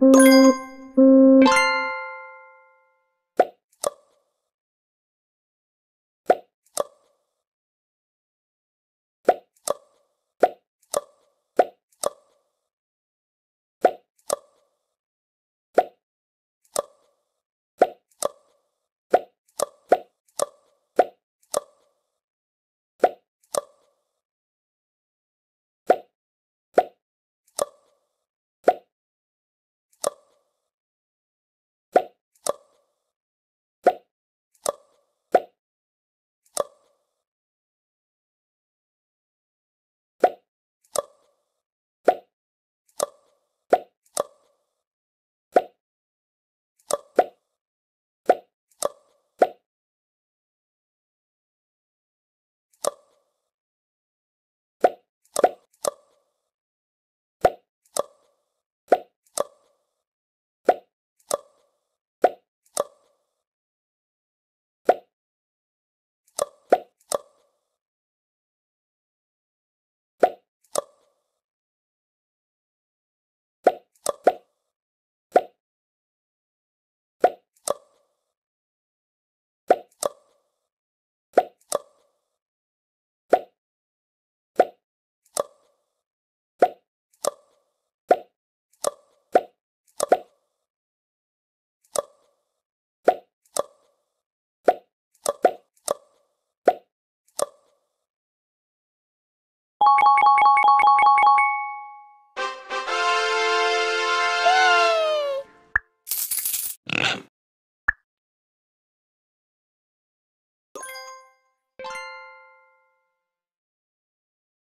Mm-hmm.